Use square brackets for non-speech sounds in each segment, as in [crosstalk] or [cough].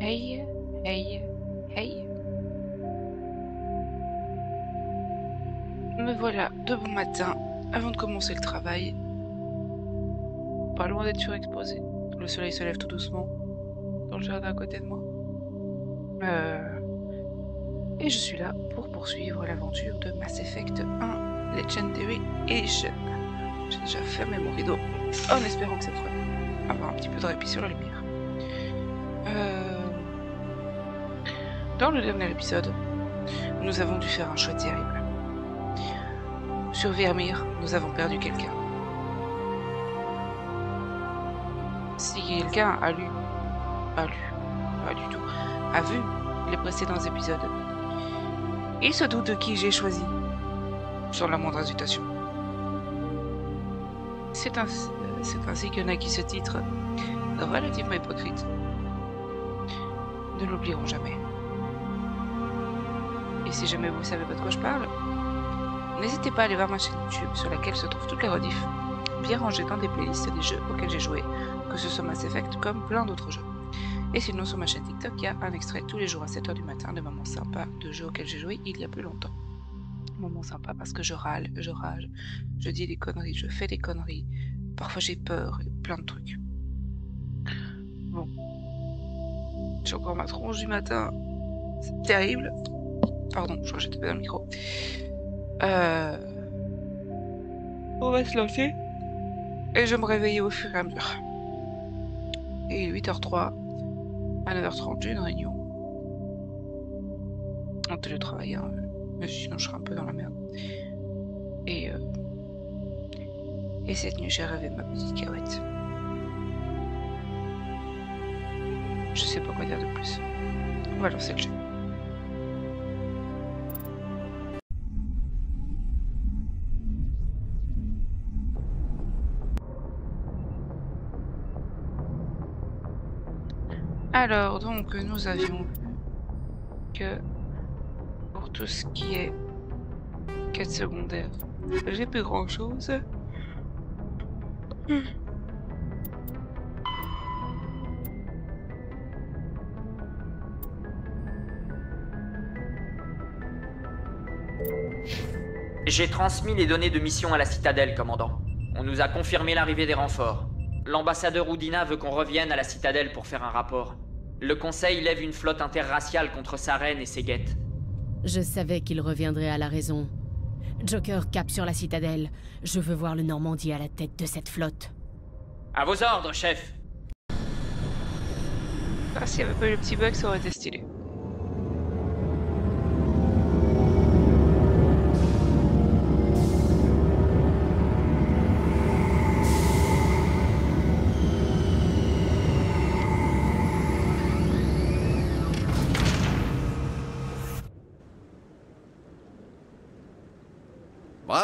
Hey, hey, hey. Me voilà de bon matin, avant de commencer le travail. Pas loin d'être surexposé. Le soleil se lève tout doucement dans le jardin à côté de moi. Euh, Et je suis là pour poursuivre l'aventure de Mass Effect 1 Legendary Edition. J'ai déjà fermé mon rideau en espérant que cette fois avoir un petit peu de répit sur la lumière. Euh, Dans le dernier épisode, nous avons dû faire un choix terrible. Sur Vermeer, nous avons perdu quelqu'un. Si quelqu'un a lu, a lu, pas du tout, a vu les précédents épisodes, il se doute de qui j'ai choisi, sans la moindre hésitation. C'est ainsi, ainsi en a qui se titrent relativement hypocrite. Ne l'oublieront jamais. Et si jamais vous savez pas de quoi je parle, n'hésitez pas à aller voir ma chaîne YouTube sur laquelle se trouvent toutes les rediffs, bien rangées dans des playlists des jeux auxquels j'ai joué, que ce soit Mass Effect comme plein d'autres jeux. Et sinon sur ma chaîne TikTok, il y a un extrait tous les jours à 7h du matin de moments sympas de jeux auxquels j'ai joué il y a plus longtemps. Moments sympas parce que je râle, je rage, je dis des conneries, je fais des conneries, parfois j'ai peur, et plein de trucs. Bon. J'ai encore ma tronche du matin. C'est terrible. Pardon, je crois que j'étais pas dans le micro. Euh... On va se lancer. Et je me réveiller au fur et à mesure. Et il est 8h03. À 9h30, j'ai une réunion. En télétravail, hein. Mais sinon je serai un peu dans la merde. Et euh... Et cette nuit, j'ai rêvé ma petite cahouette. Je sais pas quoi dire de plus. On va lancer le jeu. Alors, donc, nous avions vu que pour tout ce qui est quête secondaire, j'ai plus grand chose. J'ai transmis les données de mission à la citadelle, commandant. On nous a confirmé l'arrivée des renforts. L'ambassadeur Oudina veut qu'on revienne à la citadelle pour faire un rapport. Le Conseil lève une flotte interraciale contre sa reine et ses guettes. Je savais qu'il reviendrait à la raison. Joker cap sur la citadelle. Je veux voir le Normandie à la tête de cette flotte. À vos ordres, chef Ah, s'il n'y avait pas eu le petit bug, ça aurait été stylé.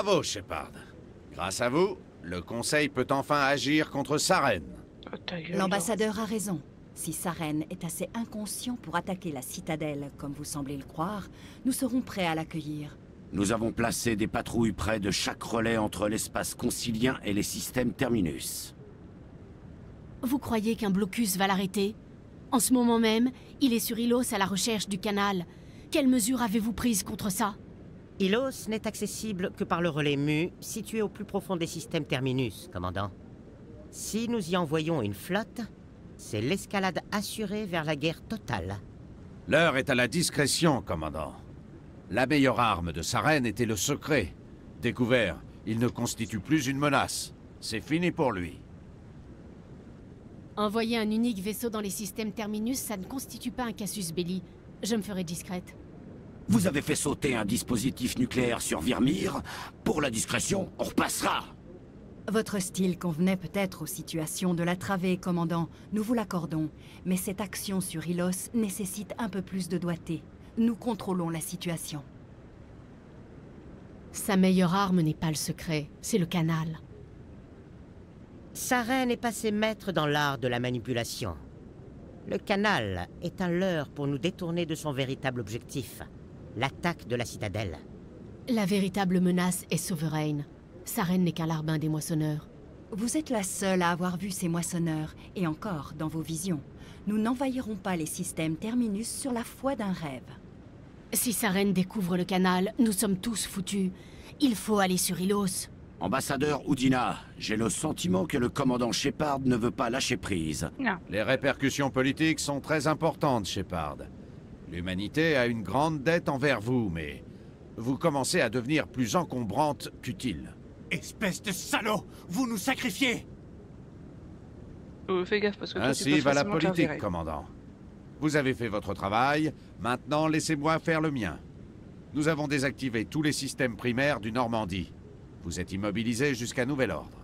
Bravo, Shepard. Grâce à vous, le Conseil peut enfin agir contre Saren. Oh, L'ambassadeur a raison. Si Saren est assez inconscient pour attaquer la citadelle, comme vous semblez le croire, nous serons prêts à l'accueillir. Nous avons placé des patrouilles près de chaque relais entre l'espace concilien et les systèmes Terminus. Vous croyez qu'un blocus va l'arrêter? En ce moment même, il est sur Ilos à la recherche du canal. Quelles mesures avez-vous prises contre ça? Ilos n'est accessible que par le relais Mu, situé au plus profond des systèmes Terminus, commandant. Si nous y envoyons une flotte, c'est l'escalade assurée vers la guerre totale. L'heure est à la discrétion, commandant. La meilleure arme de Saren était le secret. Découvert, il ne constitue plus une menace. C'est fini pour lui. Envoyer un unique vaisseau dans les systèmes Terminus, ça ne constitue pas un casus belli. Je me ferai discrète. Vous avez fait sauter un dispositif nucléaire sur Virmir. Pour la discrétion, on repassera. Votre style convenait peut-être aux situations de la travée, commandant. Nous vous l'accordons. Mais cette action sur Ilos nécessite un peu plus de doigté. Nous contrôlons la situation. Sa meilleure arme n'est pas le secret, c'est le canal. Saren est passé maître dans l'art de la manipulation. Le canal est un leurre pour nous détourner de son véritable objectif, l'attaque de la citadelle. La véritable menace est souveraine. Sa reine n'est qu'un larbin des moissonneurs. Vous êtes la seule à avoir vu ces moissonneurs, et encore dans vos visions. Nous n'envahirons pas les systèmes Terminus sur la foi d'un rêve. Si Saren découvre le canal, nous sommes tous foutus. Il faut aller sur Ilos. Ambassadeur Houdina, j'ai le sentiment que le commandant Shepard ne veut pas lâcher prise. Non. Les répercussions politiques sont très importantes, Shepard. L'humanité a une grande dette envers vous, mais vous commencez à devenir plus encombrante qu'utile. Espèce de salaud Vous nous sacrifiez Euh, fais gaffe parce que toi, Ainsi va la politique, commandant. Vous avez fait votre travail, maintenant laissez-moi faire le mien. Nous avons désactivé tous les systèmes primaires du Normandie. Vous êtes immobilisé jusqu'à nouvel ordre.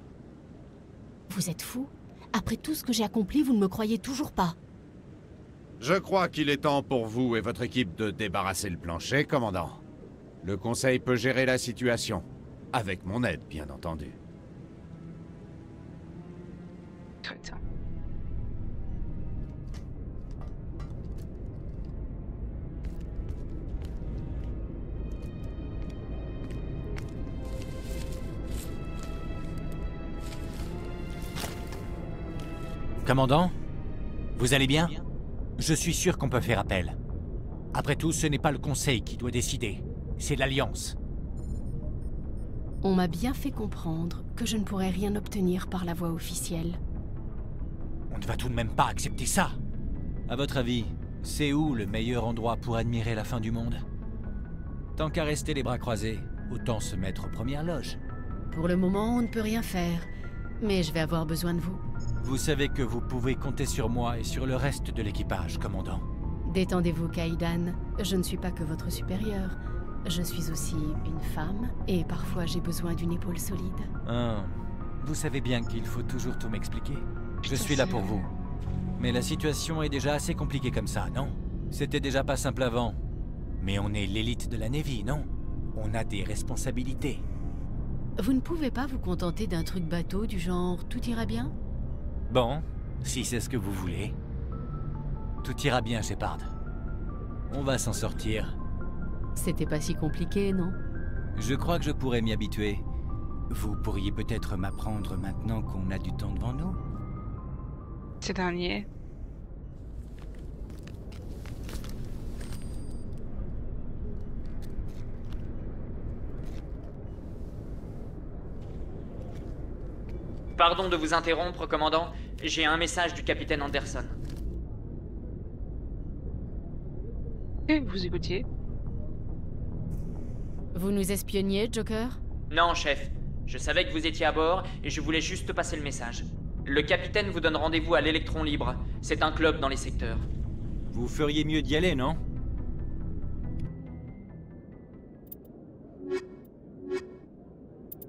Vous êtes fou Après tout ce que j'ai accompli, vous ne me croyez toujours pas. Je crois qu'il est temps pour vous et votre équipe de débarrasser le plancher, commandant. Le Conseil peut gérer la situation. Avec mon aide, bien entendu. Crétin. Commandant Vous allez bien? Je suis sûr qu'on peut faire appel. Après tout, ce n'est pas le Conseil qui doit décider, c'est l'Alliance. On m'a bien fait comprendre que je ne pourrais rien obtenir par la voie officielle. On ne va tout de même pas accepter ça À votre avis, c'est où le meilleur endroit pour admirer la fin du monde? Tant qu'à rester les bras croisés, autant se mettre aux premières loges. Pour le moment, on ne peut rien faire. Mais je vais avoir besoin de vous. Vous savez que vous pouvez compter sur moi et sur le reste de l'équipage, commandant. Détendez-vous, Kaidan. Je ne suis pas que votre supérieur. Je suis aussi une femme, et parfois j'ai besoin d'une épaule solide. Hein, vous savez bien qu'il faut toujours tout m'expliquer. Je suis là pour vous. Mais la situation est déjà assez compliquée comme ça, non? C'était déjà pas simple avant. Mais on est l'élite de la Navy, non? On a des responsabilités. Vous ne pouvez pas vous contenter d'un truc bateau du genre tout ira bien? Bon, si c'est ce que vous voulez. Tout ira bien, Shepard. On va s'en sortir. C'était pas si compliqué, non? Je crois que je pourrais m'y habituer. Vous pourriez peut-être m'apprendre maintenant qu'on a du temps devant nous? Ces derniers. Pardon de vous interrompre, commandant. J'ai un message du capitaine Anderson. Et vous écoutiez. Vous nous espionniez, Joker? Non, chef. Je savais que vous étiez à bord et je voulais juste passer le message. Le capitaine vous donne rendez-vous à l'Électron Libre. C'est un club dans les secteurs. Vous feriez mieux d'y aller, non?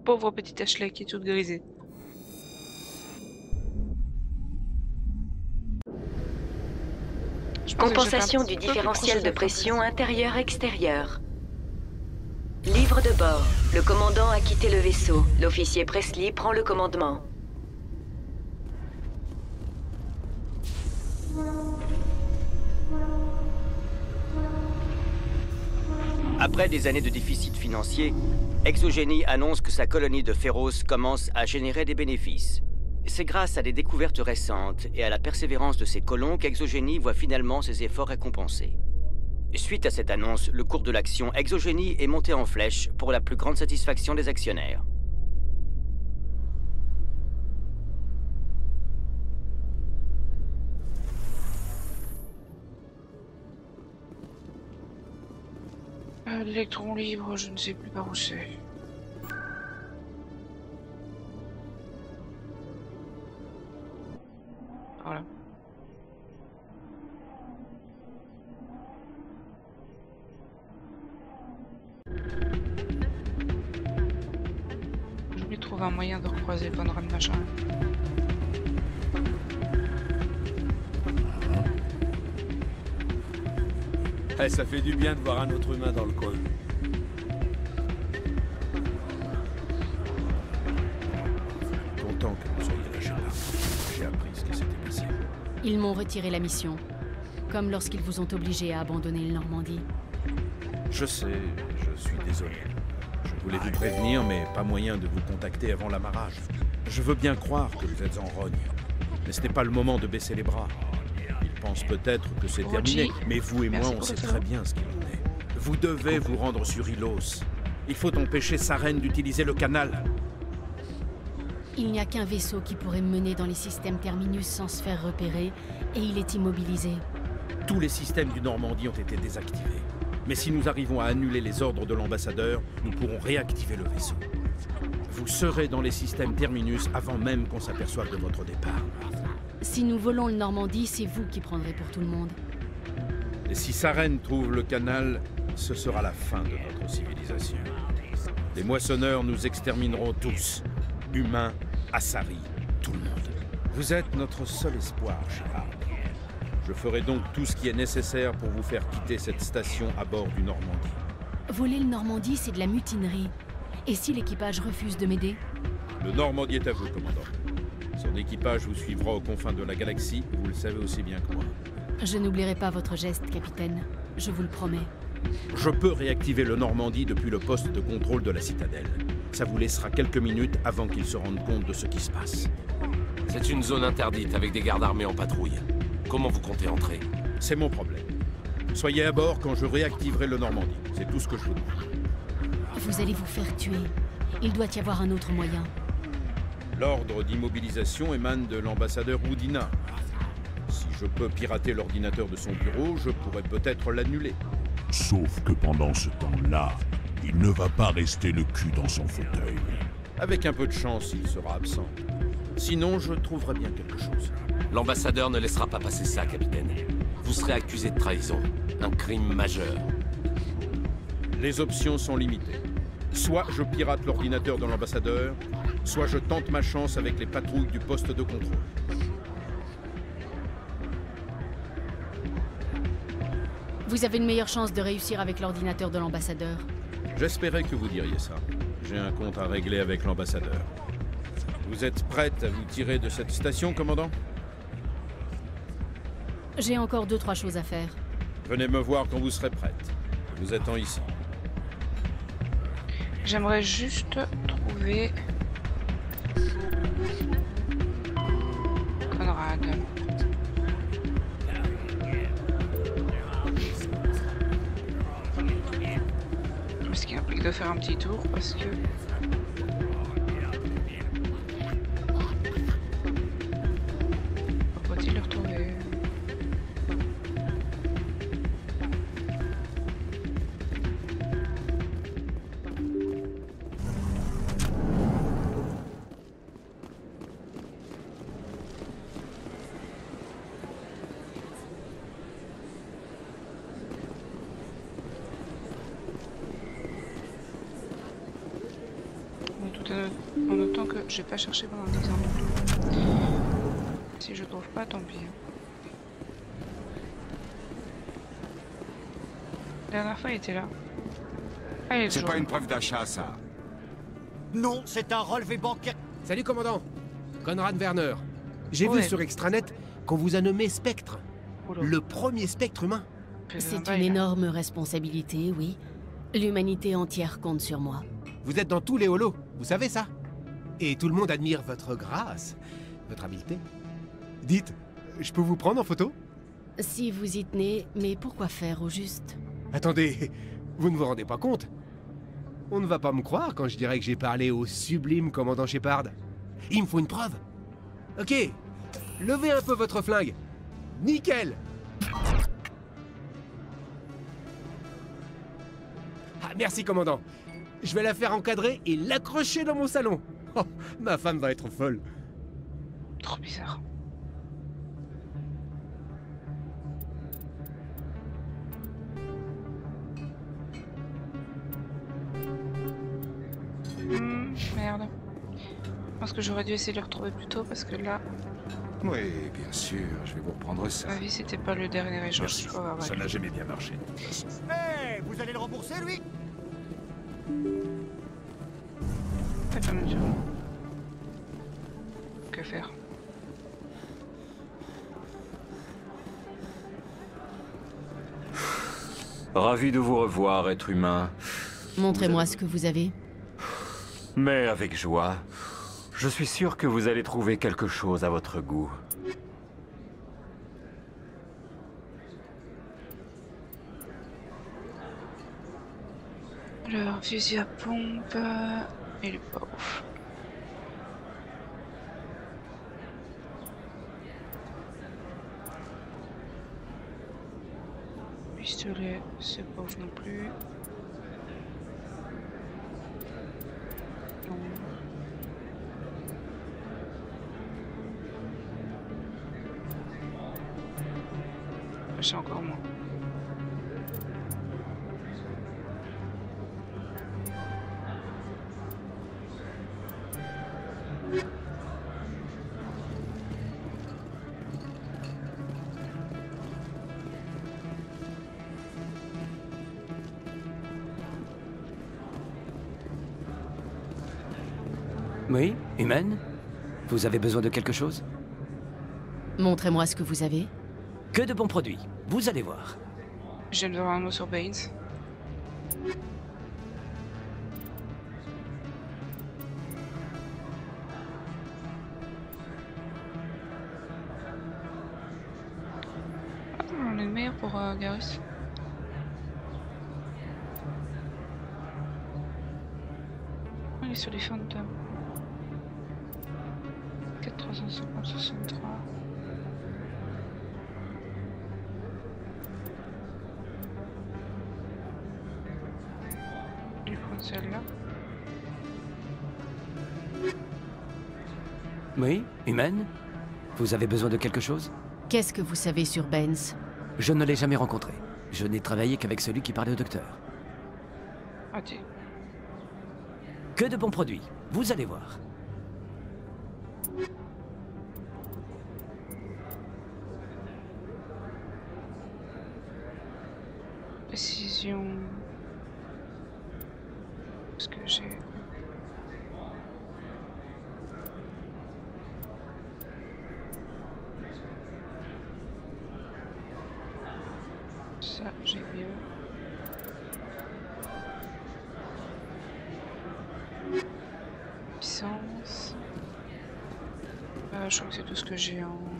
Pauvre petit Ashley qui est toute grisée. Compensation du différentiel de pression intérieur-extérieur. Livre de bord. Le commandant a quitté le vaisseau. L'officier Presley prend le commandement. Après des années de déficit financier, Exogénie annonce que sa colonie de Féroce commence à générer des bénéfices. C'est grâce à des découvertes récentes et à la persévérance de ses colons qu'Exogénie voit finalement ses efforts récompensés. Suite à cette annonce, le cours de l'action Exogénie est monté en flèche pour la plus grande satisfaction des actionnaires. L'électron libre, je ne sais plus par où c'est. Moyen de recroiser Von Ram machin. Eh, ça fait du bien de voir un autre humain dans le coin. Content que vous soyez lâché là. J'ai appris ce qui s'était passé. Ils m'ont retiré la mission. Comme lorsqu'ils vous ont obligé à abandonner le Normandie. Je sais, je suis désolé. Je voulais vous prévenir, mais pas moyen de vous contacter avant l'amarrage. Je veux bien croire que vous êtes en rogne, mais ce n'est pas le moment de baisser les bras. Ils pensent peut-être que c'est terminé, mais vous et merci moi, on sait très bien ce qu'il en est. Vous devez vous rendre sur Ilos. Il faut empêcher Saren d'utiliser le canal. Il n'y a qu'un vaisseau qui pourrait me mener dans les systèmes Terminus sans se faire repérer, et il est immobilisé. Tous les systèmes du Normandie ont été désactivés. Mais si nous arrivons à annuler les ordres de l'ambassadeur, nous pourrons réactiver le vaisseau. Vous serez dans les systèmes Terminus avant même qu'on s'aperçoive de votre départ. Si nous volons le Normandie, c'est vous qui prendrez pour tout le monde. Et si Saren trouve le canal, ce sera la fin de notre civilisation. Les moissonneurs nous extermineront tous. Humains, Asari, tout le monde. Vous êtes notre seul espoir, Shepard. Je ferai donc tout ce qui est nécessaire pour vous faire quitter cette station à bord du Normandie. Voler le Normandie, c'est de la mutinerie. Et si l'équipage refuse de m'aider? Le Normandie est à vous, commandant. Son équipage vous suivra aux confins de la galaxie, vous le savez aussi bien que moi. Je n'oublierai pas votre geste, capitaine. Je vous le promets. Je peux réactiver le Normandie depuis le poste de contrôle de la citadelle. Ça vous laissera quelques minutes avant qu'ils se rendent compte de ce qui se passe. C'est une zone interdite avec des gardes armés en patrouille. Comment vous comptez entrer C'est mon problème. Soyez à bord quand je réactiverai le Normandie. C'est tout ce que je vous demande. Vous allez vous faire tuer. Il doit y avoir un autre moyen. L'ordre d'immobilisation émane de l'ambassadeur Houdina. Si je peux pirater l'ordinateur de son bureau, je pourrais peut-être l'annuler. Sauf que pendant ce temps-là, il ne va pas rester le cul dans son fauteuil. Avec un peu de chance, il sera absent. Sinon, je trouverai bien quelque chose. L'ambassadeur ne laissera pas passer ça, capitaine. Vous serez accusé de trahison. Un crime majeur. Les options sont limitées. Soit je pirate l'ordinateur de l'ambassadeur, soit je tente ma chance avec les patrouilles du poste de contrôle. Vous avez une meilleure chance de réussir avec l'ordinateur de l'ambassadeur. J'espérais que vous diriez ça. J'ai un compte à régler avec l'ambassadeur. Vous êtes prête à vous tirer de cette station, commandant? J'ai encore deux, trois choses à faire. Venez me voir quand vous serez prête. Vous attends ici. J'aimerais juste trouver... Conrad. Ce qui implique de faire un petit tour parce que... Faut-il le retrouver que j'ai pas cherché pendant 10 ans. Si je trouve pas, tant pis. La dernière fois, il était là. Ah, C'est pas une preuve d'achat, ça. Non, c'est un relevé bancaire. Salut commandant Conrad Werner. J'ai Ouais. vu sur Extranet qu'on vous a nommé Spectre. Oula. Le premier spectre humain. C'est une énorme responsabilité, oui. L'humanité entière compte sur moi. Vous êtes dans tous les holos, vous savez ça? Et tout le monde admire votre grâce, votre habileté. Dites, je peux vous prendre en photo? Si vous y tenez, mais pourquoi faire au juste? Attendez, vous ne vous rendez pas compte? On ne va pas me croire quand je dirais que j'ai parlé au sublime commandant Shepard. Il me faut une preuve. Ok, levez un peu votre flingue. Nickel Ah, merci commandant. Je vais la faire encadrer et l'accrocher dans mon salon. Oh, ma femme va être folle. Trop bizarre. Hmm, merde. Je pense que j'aurais dû essayer de le retrouver plus tôt parce que là, Oui, bien sûr, je vais vous reprendre ça. ma vie, c'était pas le dernier échange ça n'a jamais bien marché. Hé, vous allez le rembourser, lui? Mesure. Que faire? Ravi de vous revoir, être humain. Montrez-moi ce que vous avez. Mais avec joie. Je suis sûr que vous allez trouver quelque chose à votre goût. Alors, fusil à pompe. Il est pas ouf. Pistolet, c'est pas non plus. Non. C'est encore moins. Humaine? Vous avez besoin de quelque chose? Montrez-moi ce que vous avez. Que de bons produits. Vous allez voir. Je viens de voir un mot sur Baines. Ah, on est le meilleur pour euh, Garrus. On est sur les Phantoms. 4350, humaine? Vous avez besoin de quelque chose? Qu'est-ce que vous savez sur Benz? Je ne l'ai jamais rencontré. Je n'ai travaillé qu'avec celui qui parlait au docteur. Ok. Que de bons produits. Vous allez voir. Précision. Ce que j'ai. Ça, j'ai mieux. Puissance. Euh, je crois que c'est tout ce que j'ai en.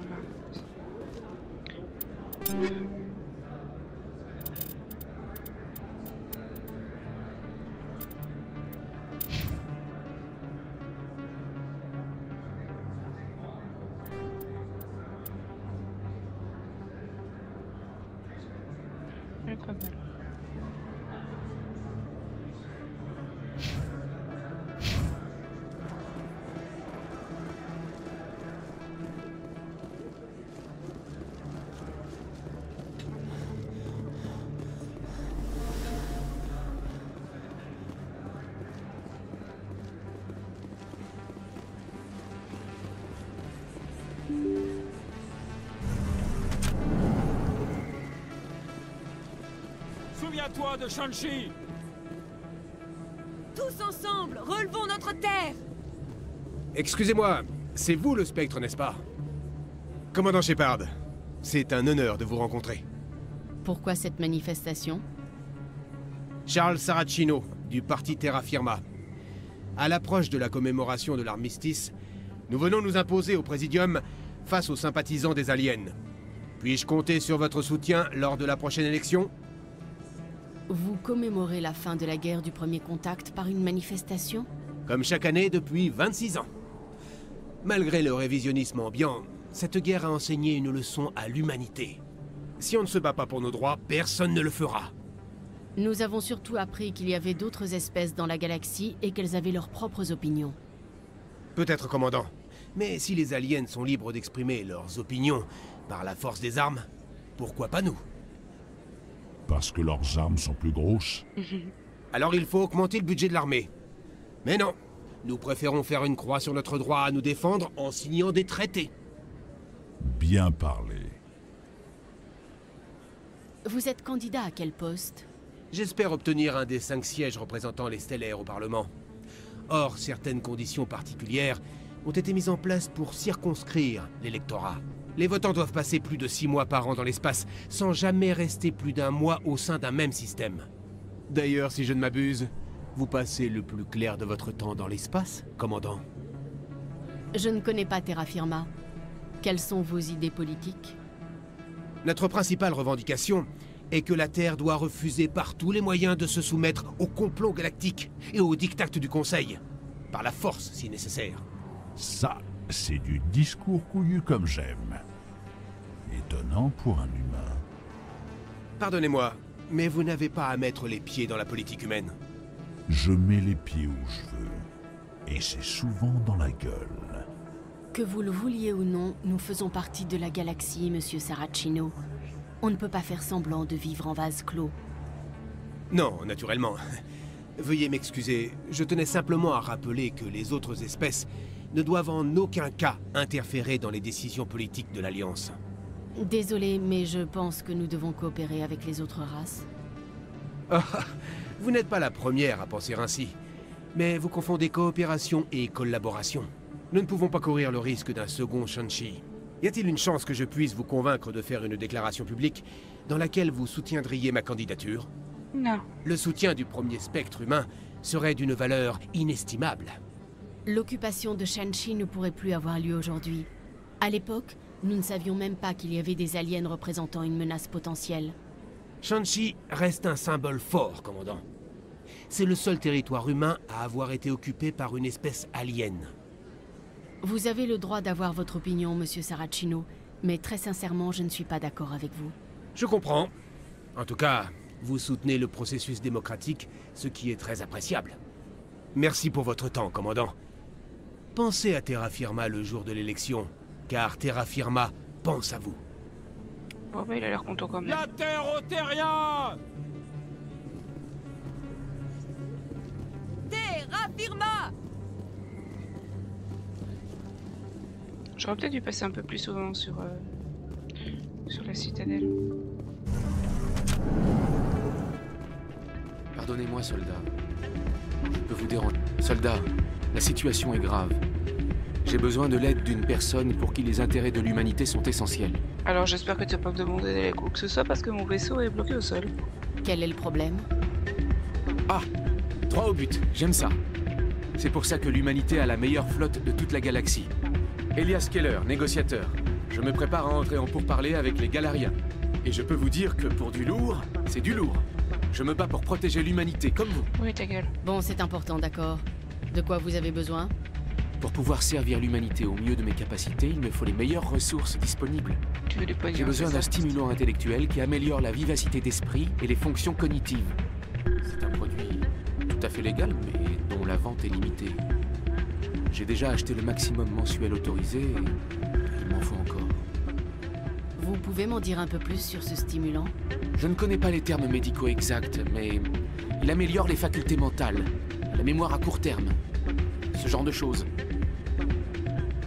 Souviens-toi de Shanshi Tous ensemble, relevons notre terre Excusez-moi, c'est vous le spectre, n'est-ce pas? Commandant Shepard, c'est un honneur de vous rencontrer. Pourquoi cette manifestation? Charles Saracino, du parti Terra Firma. À l'approche de la commémoration de l'armistice, nous venons nous imposer au Présidium face aux sympathisants des aliens. Puis-je compter sur votre soutien lors de la prochaine élection? Vous commémorez la fin de la guerre du premier contact par une manifestation? Comme chaque année depuis 26 ans. Malgré le révisionnisme ambiant, cette guerre a enseigné une leçon à l'humanité. Si on ne se bat pas pour nos droits, personne ne le fera. Nous avons surtout appris qu'il y avait d'autres espèces dans la galaxie et qu'elles avaient leurs propres opinions. Peut-être, commandant. Mais si les aliens sont libres d'exprimer leurs opinions par la force des armes, pourquoi pas nous? Parce que leurs armes sont plus grosses [laughs] Alors il faut augmenter le budget de l'armée. Mais non, nous préférons faire une croix sur notre droit à nous défendre en signant des traités. Bien parlé. Vous êtes candidat à quel poste? J'espère obtenir un des cinq sièges représentant les stellaires au Parlement. Or, certaines conditions particulières ont été mises en place pour circonscrire l'électorat. Les votants doivent passer plus de six mois par an dans l'espace, sans jamais rester plus d'un mois au sein d'un même système. D'ailleurs, si je ne m'abuse, vous passez le plus clair de votre temps dans l'espace, commandant Je ne connais pas Terra Firma. Quelles sont vos idées politiques? Notre principale revendication est que la Terre doit refuser par tous les moyens de se soumettre au complot galactique et au diktat du Conseil. Par la force, si nécessaire. Ça, c'est du discours couillu comme j'aime. Étonnant pour un humain. Pardonnez-moi, mais vous n'avez pas à mettre les pieds dans la politique humaine. Je mets les pieds où je veux. Et c'est souvent dans la gueule. Que vous le vouliez ou non, nous faisons partie de la galaxie, monsieur Saracino. On ne peut pas faire semblant de vivre en vase clos. Non, naturellement. [laughs] Veuillez m'excuser, je tenais simplement à rappeler que les autres espèces ne doivent en aucun cas interférer dans les décisions politiques de l'Alliance. Désolé, mais je pense que nous devons coopérer avec les autres races. Ah, [laughs] vous n'êtes pas la première à penser ainsi. Mais vous confondez coopération et collaboration. Nous ne pouvons pas courir le risque d'un second Shang-Chi. Y a-t-il une chance que je puisse vous convaincre de faire une déclaration publique dans laquelle vous soutiendriez ma candidature? Non. Le soutien du premier spectre humain serait d'une valeur inestimable. L'occupation de Shang-Chi ne pourrait plus avoir lieu aujourd'hui. À l'époque, nous ne savions même pas qu'il y avait des aliens représentant une menace potentielle. Shang-Chi reste un symbole fort, commandant. C'est le seul territoire humain à avoir été occupé par une espèce alien. Vous avez le droit d'avoir votre opinion, monsieur Saracino, mais très sincèrement, je ne suis pas d'accord avec vous. Je comprends. En tout cas, vous soutenez le processus démocratique, ce qui est très appréciable. Merci pour votre temps, commandant. Pensez à Terra Firma le jour de l'élection, car Terra Firma pense à vous. Bon bah il a l'air content quand même. La Terre aux terriens Terra Firma J'aurais peut-être dû passer un peu plus souvent sur, euh, sur la citadelle. Pardonnez-moi, soldat. Je peux vous déranger. Soldat, la situation est grave. J'ai besoin de l'aide d'une personne pour qui les intérêts de l'humanité sont essentiels. Alors j'espère que tu vas pas me demander d'aller quoi que ce soit parce que mon vaisseau est bloqué au sol. Quel est le problème? Ah Droit au but, j'aime ça. C'est pour ça que l'humanité a la meilleure flotte de toute la galaxie. Elias Keller, négociateur. Je me prépare à entrer en pourparlers avec les Galariens. Et je peux vous dire que pour du lourd, c'est du lourd. Je me bats pour protéger l'humanité comme vous. Oui, ta gueule. Bon, c'est important, d'accord. De quoi vous avez besoin Pour pouvoir servir l'humanité au mieux de mes capacités, il me faut les meilleures ressources disponibles. Tu veux des poignards J'ai besoin d'un stimulant intellectuel qui améliore la vivacité d'esprit et les fonctions cognitives. C'est un produit tout à fait légal, mais dont la vente est limitée. J'ai déjà acheté le maximum mensuel autorisé et il m'en faut encore. Vous pouvez m'en dire un peu plus sur ce stimulant Je ne connais pas les termes médicaux exacts, mais il améliore les facultés mentales, la mémoire à court terme, ce genre de choses.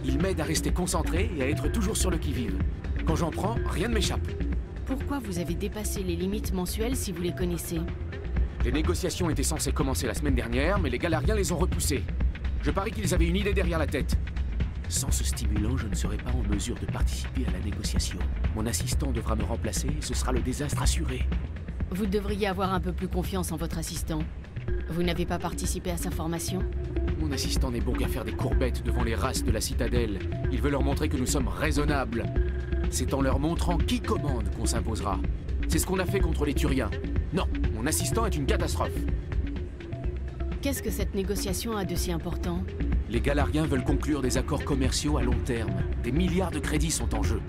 Il m'aide à rester concentré et à être toujours sur le qui-vive. Quand j'en prends, rien ne m'échappe. Pourquoi vous avez dépassé les limites mensuelles si vous les connaissez? Les négociations étaient censées commencer la semaine dernière, mais les Galariens les ont repoussées. Je parie qu'ils avaient une idée derrière la tête. Sans ce stimulant, je ne serai pas en mesure de participer à la négociation. Mon assistant devra me remplacer et ce sera le désastre assuré. Vous devriez avoir un peu plus confiance en votre assistant. Vous n'avez pas participé à sa formation Mon assistant n'est bon qu'à faire des courbettes devant les races de la citadelle. Il veut leur montrer que nous sommes raisonnables. C'est en leur montrant qui commande qu'on s'imposera. C'est ce qu'on a fait contre les Turiens. Non, mon assistant est une catastrophe. Qu'est-ce que cette négociation a de si important Les Galariens veulent conclure des accords commerciaux à long terme. Des milliards de crédits sont en jeu.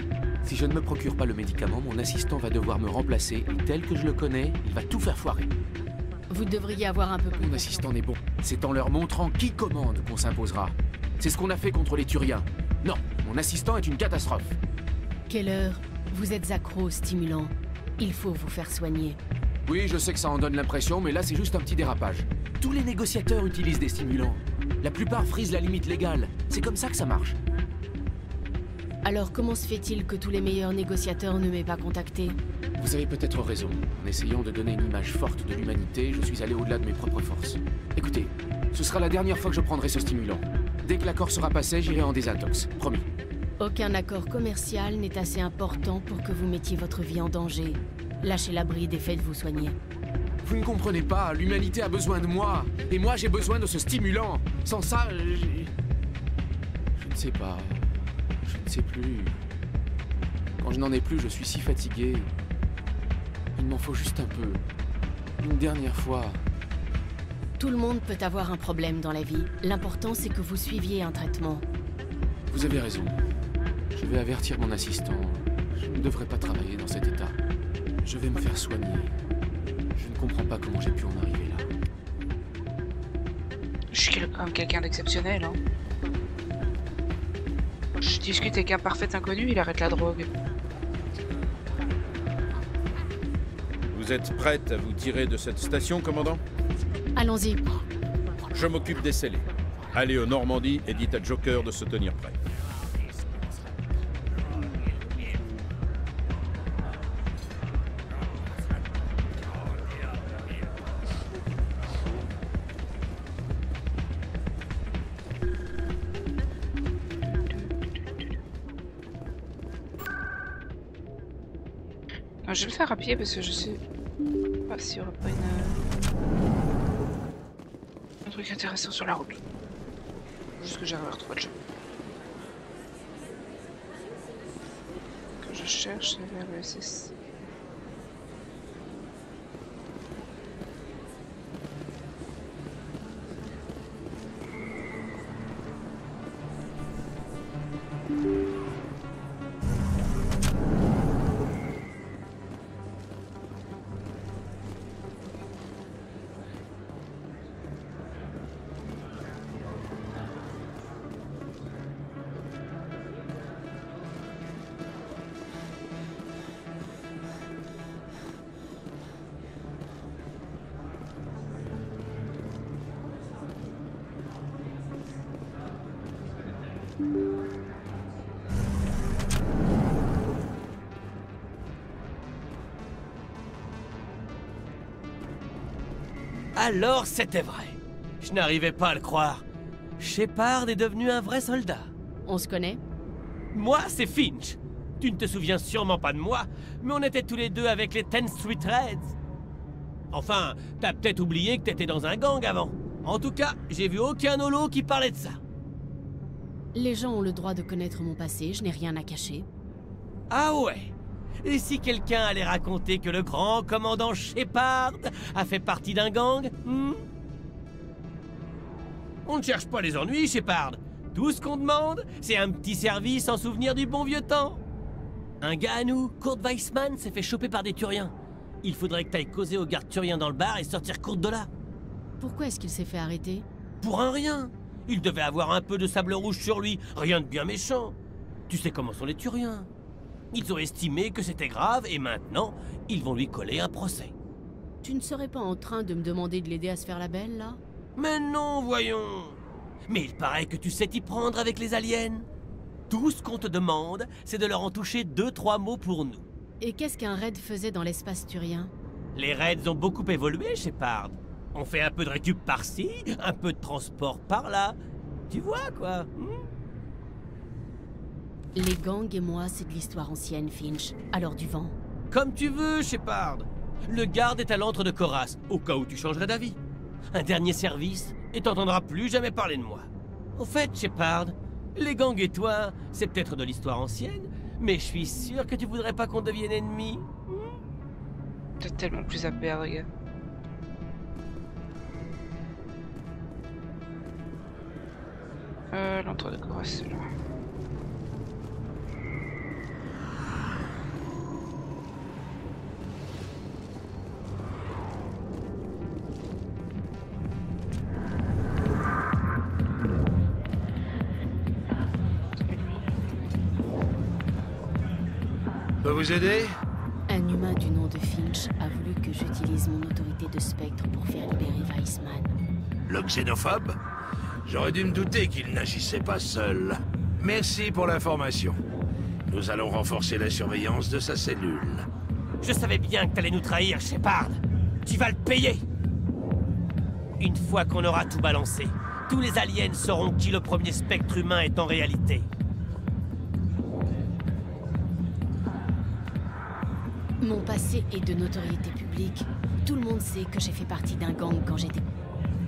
Si je ne me procure pas le médicament, mon assistant va devoir me remplacer et tel que je le connais, il va tout faire foirer. Vous devriez avoir un peu plus... Mon assistant n'est bon. C'est en leur montrant qui commande qu'on s'imposera. C'est ce qu'on a fait contre les Turiens. Non, mon assistant est une catastrophe. Quelle heure Vous êtes accro stimulant. Il faut vous faire soigner. Oui, je sais que ça en donne l'impression, mais là c'est juste un petit dérapage. Tous les négociateurs utilisent des stimulants. La plupart frisent la limite légale. C'est comme ça que ça marche. Alors comment se fait-il que tous les meilleurs négociateurs ne m'aient pas contacté Vous avez peut-être raison. En essayant de donner une image forte de l'humanité, je suis allé au-delà de mes propres forces. Écoutez, ce sera la dernière fois que je prendrai ce stimulant. Dès que l'accord sera passé, j'irai en désintox. Promis. Aucun accord commercial n'est assez important pour que vous mettiez votre vie en danger. Lâchez la bride et faites-vous soigner. Vous ne comprenez pas, l'humanité a besoin de moi. Et moi, j'ai besoin de ce stimulant. Sans ça. Je ne sais pas. Je ne sais plus. Quand je n'en ai plus, je suis si fatigué. Il m'en faut juste un peu. Une dernière fois. Tout le monde peut avoir un problème dans la vie. L'important, c'est que vous suiviez un traitement. Vous avez raison. Je vais avertir mon assistant. Je ne devrais pas travailler dans cet état. Je vais me faire soigner. Je ne comprends pas comment j'ai pu en arriver là. Je suis quel- quand même quelqu'un d'exceptionnel. Hein. Je discute avec un parfait inconnu, il arrête la drogue. Vous êtes prête à vous tirer de cette station, commandant? Allons-y. Je m'occupe des scellés. Allez au Normandie et dites à Joker de se tenir prêt. Faire à pied parce que je sais pas s'il y aura pas une... un truc intéressant sur la route. Juste que j'arrive à retrouver le jeu. Que je cherche, vers le. Alors c'était vrai. Je n'arrivais pas à le croire. Shepard est devenu un vrai soldat. On se connaît? Moi, c'est Finch. Tu ne te souviens sûrement pas de moi, mais on était tous les deux avec les Ten Street Reds. Enfin, t'as peut-être oublié que t'étais dans un gang avant. En tout cas, j'ai vu aucun holo qui parlait de ça. Les gens ont le droit de connaître mon passé, je n'ai rien à cacher. Ah ouais Et si quelqu'un allait raconter que le grand commandant Shepard a fait partie d'un gang hmm? On ne cherche pas les ennuis, Shepard. Tout ce qu'on demande, c'est un petit service en souvenir du bon vieux temps. Un gars à nous, Kurt Weissman, s'est fait choper par des Turiens. Il faudrait que t'ailles causer aux gardes Turiens dans le bar et sortir Kurt de là. Pourquoi est-ce qu'il s'est fait arrêter? Pour un rien. Il devait avoir un peu de sable rouge sur lui, rien de bien méchant. Tu sais comment sont les Turiens. Ils ont estimé que c'était grave et maintenant, ils vont lui coller un procès. Tu ne serais pas en train de me demander de l'aider à se faire la belle, là? Mais non, voyons. Mais il paraît que tu sais t'y prendre avec les aliens. Tout ce qu'on te demande, c'est de leur en toucher deux, trois mots pour nous. Et qu'est-ce qu'un raid faisait dans l'espace turien? Les raids ont beaucoup évolué, Shepard. On fait un peu de récup par-ci, un peu de transport par-là. Tu vois, quoi hmm Les gangs et moi, c'est de l'histoire ancienne, Finch. Alors du vent. Comme tu veux, Shepard. Le garde est à l'antre de Coras, au cas où tu changerais d'avis. Un dernier service, et t'entendras plus jamais parler de moi. Au fait, Shepard, les gangs et toi, c'est peut-être de l'histoire ancienne, mais je suis sûr que tu voudrais pas qu'on devienne ennemis. T'as tellement plus à perdre, gars. Euh, l'entre de Coras, c'est là. Vous aider Un humain du nom de Finch a voulu que j'utilise mon autorité de spectre pour faire libérer Weissman. Le xénophobe J'aurais dû me douter qu'il n'agissait pas seul. Merci pour l'information. Nous allons renforcer la surveillance de sa cellule. Je savais bien que t'allais nous trahir, Shepard. Tu vas le payer. Une fois qu'on aura tout balancé, tous les aliens sauront qui le premier spectre humain est en réalité. Mon passé est de notoriété publique. Tout le monde sait que j'ai fait partie d'un gang quand j'étais...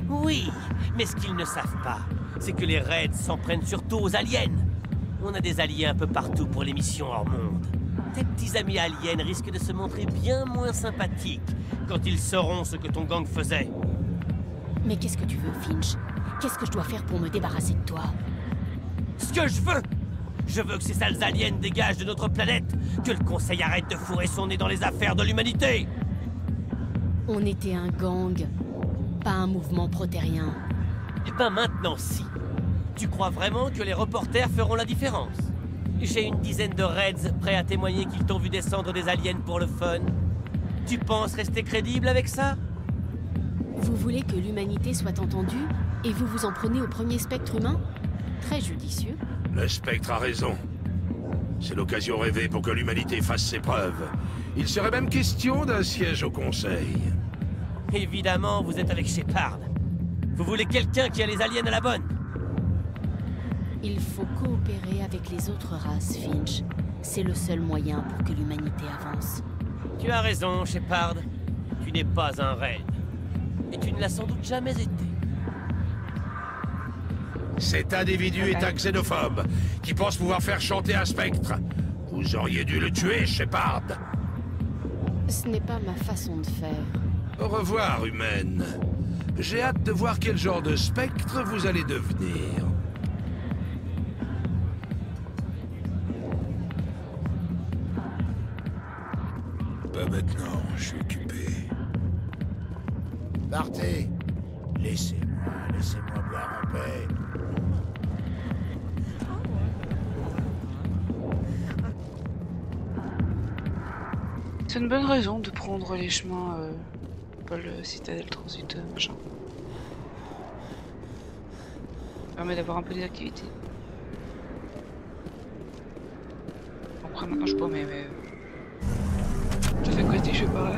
Oui, mais ce qu'ils ne savent pas, c'est que les raids s'en prennent surtout aux aliens. On a des alliés un peu partout pour les missions hors monde. Tes petits amis aliens risquent de se montrer bien moins sympathiques quand ils sauront ce que ton gang faisait. Mais qu'est-ce que tu veux, Finch? Qu'est-ce que je dois faire pour me débarrasser de toi? Ce que je veux Je veux que ces sales aliens dégagent de notre planète Que le Conseil arrête de fourrer son nez dans les affaires de l'humanité On était un gang, pas un mouvement protérien. Eh ben maintenant, si. Tu crois vraiment que les reporters feront la différence? J'ai une dizaine de Reds prêts à témoigner qu'ils t'ont vu descendre des aliens pour le fun. Tu penses rester crédible avec ça? Vous voulez que l'humanité soit entendue et vous vous en prenez au premier spectre humain? Très judicieux. Le spectre a raison. C'est l'occasion rêvée pour que l'humanité fasse ses preuves. Il serait même question d'un siège au Conseil. Évidemment, vous êtes avec Shepard. Vous voulez quelqu'un qui a les aliens à la bonne Il faut coopérer avec les autres races, Finch. C'est le seul moyen pour que l'humanité avance. Tu as raison, Shepard. Tu n'es pas un raid. Et tu ne l'as sans doute jamais été. Cet individu est un xénophobe qui pense pouvoir faire chanter un spectre. Vous auriez dû le tuer, Shepard. Ce n'est pas ma façon de faire. Au revoir, humaine. J'ai hâte de voir quel genre de spectre vous allez devenir. Pas maintenant, je suis occupé. Partez Laissez-moi, laissez-moi boire en paix. C'est une bonne raison de prendre les chemins euh, Paul euh, Citadel Transit, euh, machin. Ça permet d'avoir un peu des activités. Après maintenant je peux mais... Ça fait quoi je suis par là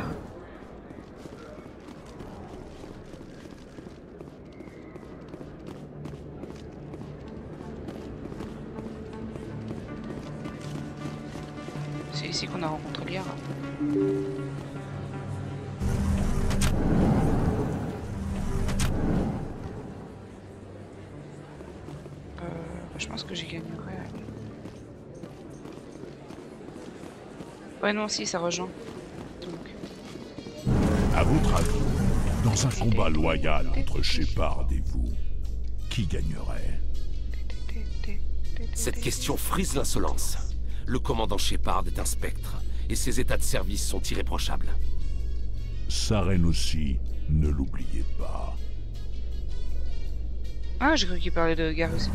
ouais, non, si, ça rejoint. Donc. À votre avis, dans un combat loyal entre Shepard et vous, qui gagnerait? Cette question frise l'insolence. Le commandant Shepard est un spectre, et ses états de service sont irréprochables. Saren aussi, ne l'oubliez pas. Ah, j'ai cru qu'il parlait de Garus.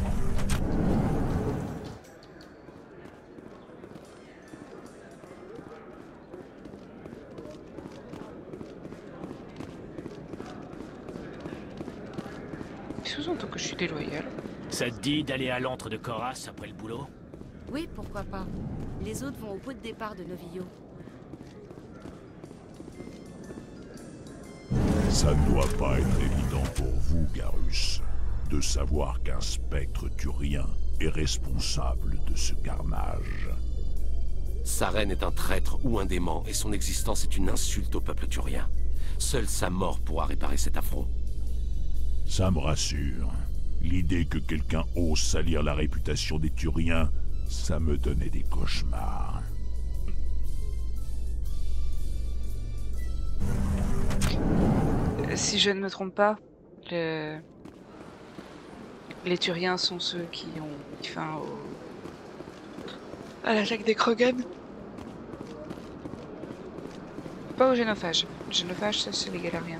Sous-entend que je suis déloyal. Ça te dit d'aller à l'antre de Coras après le boulot Oui, pourquoi pas. Les autres vont au pot de départ de Novillo. Ça ne doit pas être évident pour vous, Garus, de savoir qu'un spectre turien est responsable de ce carnage. Saren est un traître ou un dément, et son existence est une insulte au peuple turien. Seule sa mort pourra réparer cet affront. Ça me rassure. L'idée que quelqu'un ose salir la réputation des Turiens, ça me donnait des cauchemars. Si je ne me trompe pas, le... les Turiens sont ceux qui ont mis fin au... à l'attaque des Krogan. Pas au génophage. Le génophage, ça c'est les galériens.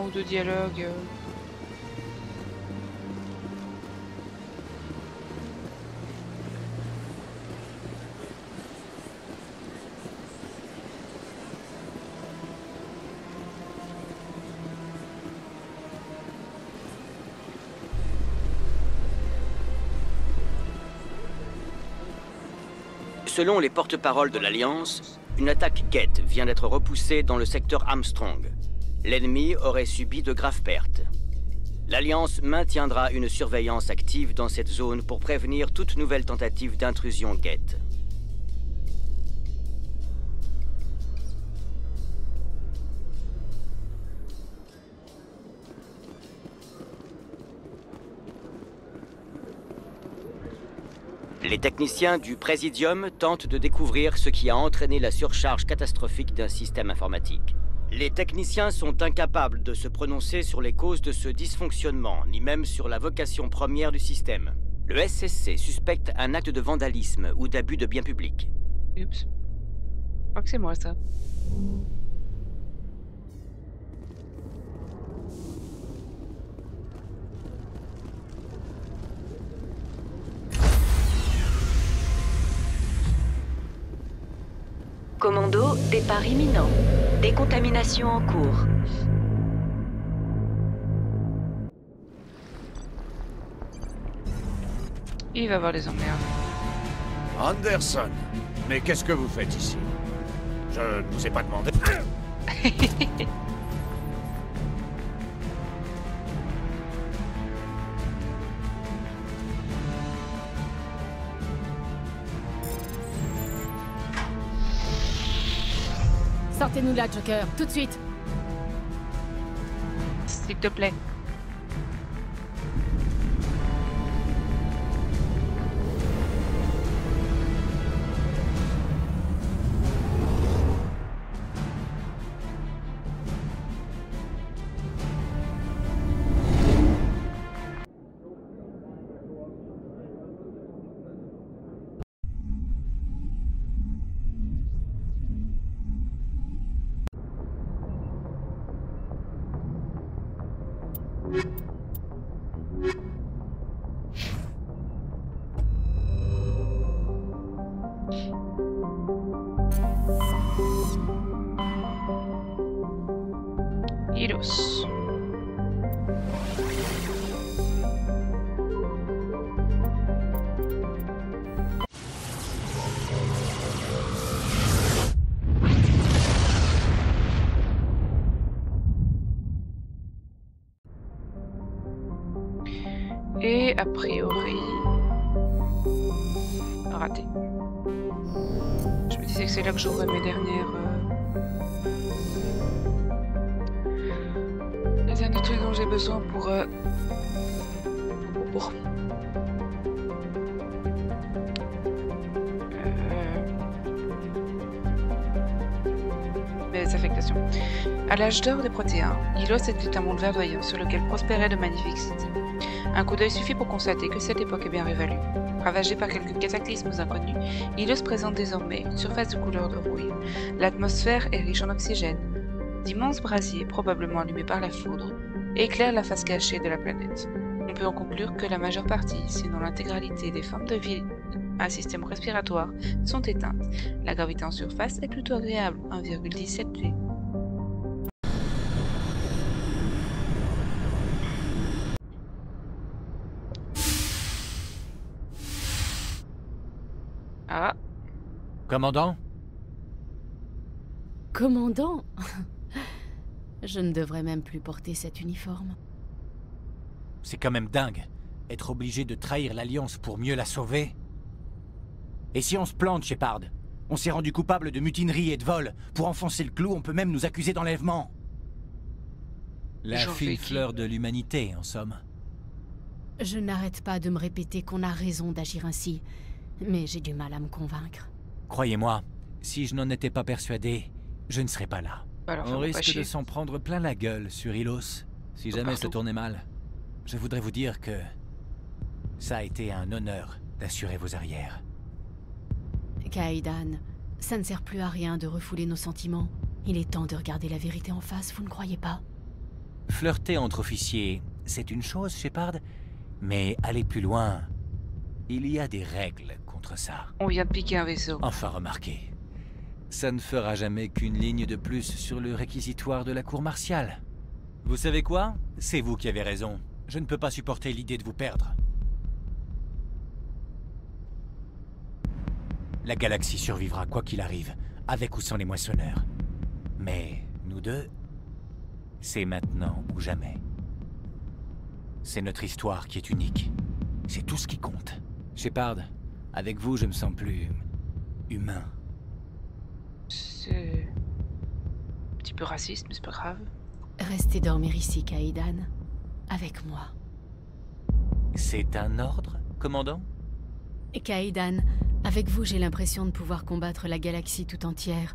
un ou deux dialogues. Euh. Selon les porte-paroles de l'Alliance, une attaque Gate vient d'être repoussée dans le secteur Armstrong, L'ennemi aurait subi de graves pertes. L'Alliance maintiendra une surveillance active dans cette zone pour prévenir toute nouvelle tentative d'intrusion Geth. Les techniciens du Présidium tentent de découvrir ce qui a entraîné la surcharge catastrophique d'un système informatique. Les techniciens sont incapables de se prononcer sur les causes de ce dysfonctionnement, ni même sur la vocation première du système. Le SSC suspecte un acte de vandalisme ou d'abus de biens publics. Oups. Je crois que c'est moi ça. Commando, départ imminent. Décontamination en cours. Il va voir les emmerdes. Anderson, mais qu'est-ce que vous faites ici? Je ne vous ai pas demandé. [laughs] Sortez-nous là, Joker, tout de suite. S'il te plaît. Priori... Raté. Je me disais que c'est là que j'aurais mes dernières... euh, Les derniers trucs dont j'ai besoin pour... euh, Pour... Euh, affectations. À l'âge d'or des protéins, Ilos était un monde verdoyant sur lequel prospéraient de magnifiques cités. Un coup d'œil suffit pour constater que cette époque est bien révolue. Ravagée par quelques cataclysmes inconnus, Ilos présente désormais une surface de couleur de rouille. L'atmosphère est riche en oxygène. D'immenses brasiers, probablement allumés par la foudre, éclairent la face cachée de la planète. On peut en conclure que la majeure partie, sinon l'intégralité des formes de vie à système respiratoire sont éteintes. La gravité en surface est plutôt agréable, 1,17 G. Commandant? Commandant? [laughs] Je ne devrais même plus porter cet uniforme. C'est quand même dingue. Être obligé de trahir l'Alliance pour mieux la sauver. Et si on se plante, Shepard On s'est rendu coupable de mutinerie et de vol. Pour enfoncer le clou, on peut même nous accuser d'enlèvement. La fine fleur de l'humanité, en somme. Je n'arrête pas de me répéter qu'on a raison d'agir ainsi, mais j'ai du mal à me convaincre. Croyez-moi, si je n'en étais pas persuadé, je ne serais pas là. alors, On risque de s'en prendre plein la gueule sur Ilos, si jamais ça tournait mal. Je voudrais vous dire que ça a été un honneur d'assurer vos arrières. Kaïdan, ça ne sert plus à rien de refouler nos sentiments. Il est temps de regarder la vérité en face, vous ne croyez pas? Flirter entre officiers, c'est une chose, Shepard, mais aller plus loin, il y a des règles contre ça. On vient de piquer un vaisseau. Enfin, remarquez, ça ne fera jamais qu'une ligne de plus sur le réquisitoire de la cour martiale. Vous savez quoi? C'est vous qui avez raison. Je ne peux pas supporter l'idée de vous perdre. La galaxie survivra quoi qu'il arrive, avec ou sans les moissonneurs. Mais nous deux, c'est maintenant ou jamais. C'est notre histoire qui est unique. C'est tout ce qui compte. Shepard, avec vous, je me sens plus... humain. C'est... Un petit peu raciste, mais c'est pas grave. Restez dormir ici, Kaïdan. Avec moi. C'est un ordre, commandant? Kaïdan, avec vous, j'ai l'impression de pouvoir combattre la galaxie tout entière.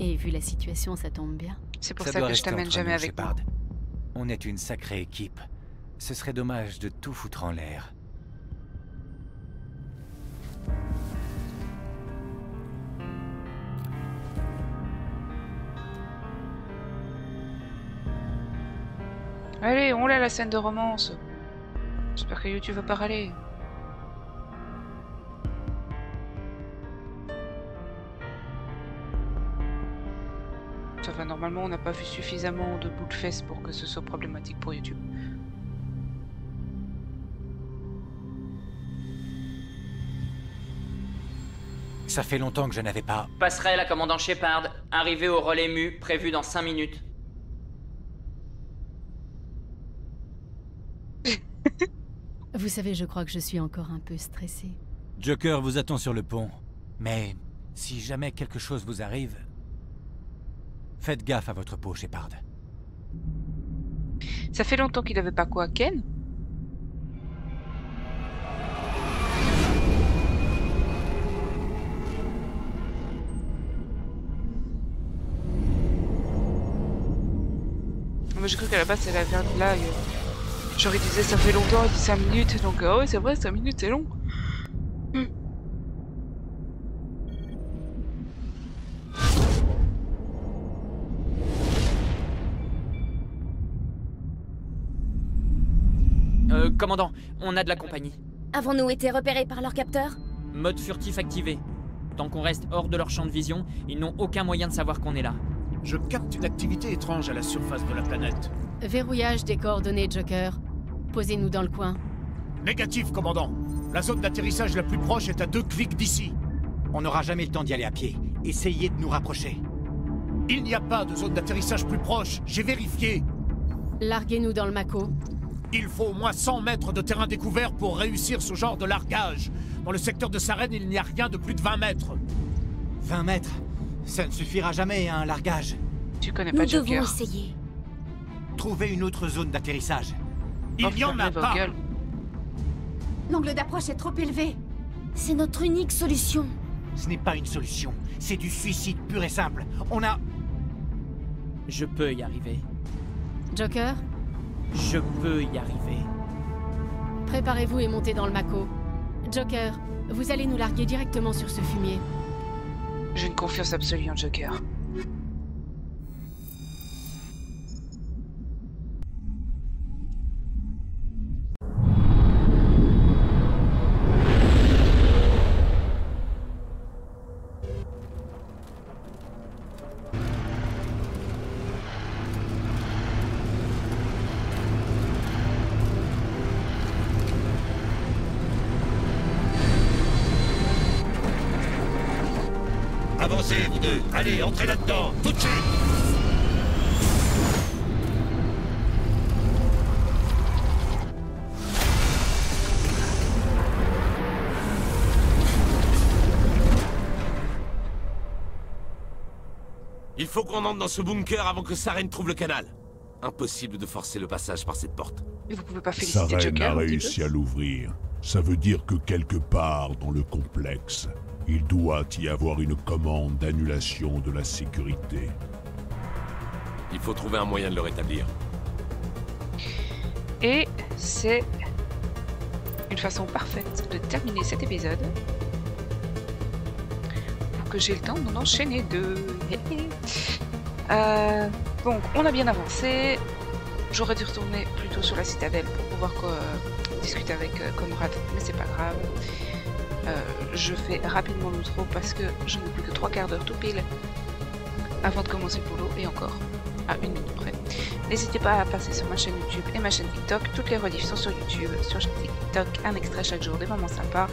Et vu la situation, ça tombe bien. C'est pour ça, que je t'amène jamais avec Shepard. moi. On est une sacrée équipe. Ce serait dommage de tout foutre en l'air. Allez, on l'a la scène de romance. J'espère que YouTube va pas râler. Ça va, normalement on n'a pas vu suffisamment de bouts de fesses pour que ce soit problématique pour YouTube. Ça fait longtemps que je n'avais pas... Passerelle à commandant Shepard, arrivé au relais mu, prévu dans 5 minutes. Vous savez, je crois que je suis encore un peu stressée. Joker vous attend sur le pont. Mais si jamais quelque chose vous arrive, faites gaffe à votre peau, Shepard. Ça fait longtemps qu'il n'avait pas quoi, Ken Moi j'ai cru qu'à la base c'est la une blague. Genre il disait ça fait longtemps, il dit 5 minutes, donc ah ouais c'est vrai 5 minutes c'est long. Hmm. Euh, commandant, on a de la compagnie. Avons-nous été repérés par leur capteur? Mode furtif activé. Tant qu'on reste hors de leur champ de vision, ils n'ont aucun moyen de savoir qu'on est là. Je capte une activité étrange à la surface de la planète. Verrouillage des coordonnées, Joker. Posez-nous dans le coin. Négatif, commandant. La zone d'atterrissage la plus proche est à deux clics d'ici. On n'aura jamais le temps d'y aller à pied. Essayez de nous rapprocher. Il n'y a pas de zone d'atterrissage plus proche. J'ai vérifié. Larguez-nous dans le Mako. Il faut au moins 100 mètres de terrain découvert pour réussir ce genre de largage. Dans le secteur de Sarenne, il n'y a rien de plus de 20 mètres. 20 mètres? Ça ne suffira jamais à un largage. Tu connais pas Nous Joker. devons essayer. Trouvez une autre zone d'atterrissage. Il n'y en a pas L'angle d'approche est trop élevé. C'est notre unique solution. Ce n'est pas une solution. C'est du suicide pur et simple. On a... Je peux y arriver. Joker Je peux y arriver. Préparez-vous et montez dans le Mako. Joker, vous allez nous larguer directement sur ce fumier. J'ai une confiance absolue en Joker. Il faut qu'on entre dans ce bunker avant que Saren trouve le canal. Impossible de forcer le passage par cette porte. Mais vous pouvez pas féliciter Saren Joker a réussi à l'ouvrir. Ça veut dire que quelque part dans le complexe, il doit y avoir une commande d'annulation de la sécurité. Il faut trouver un moyen de le rétablir. Et c'est une façon parfaite de terminer cet épisode. Pour que j'ai le temps d'en enchaîner deux. [laughs] Euh, donc, on a bien avancé. J'aurais dû retourner plutôt sur la citadelle pour pouvoir euh, discuter avec euh, Conrad, mais c'est pas grave. Euh, je fais rapidement l'outro parce que je n'ai plus que trois quarts d'heure tout pile avant de commencer le boulot et encore. à une minute près. N'hésitez pas à passer sur ma chaîne YouTube et ma chaîne TikTok. Toutes les rediffs sont sur YouTube, sur TikTok, un extrait chaque jour des moments sympas.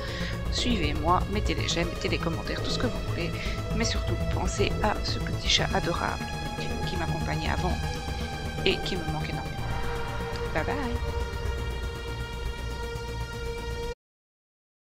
Suivez-moi, mettez les j'aime, mettez les commentaires, tout ce que vous voulez. Mais surtout, pensez à ce petit chat adorable qui m'accompagnait avant et qui me manque énormément. Bye bye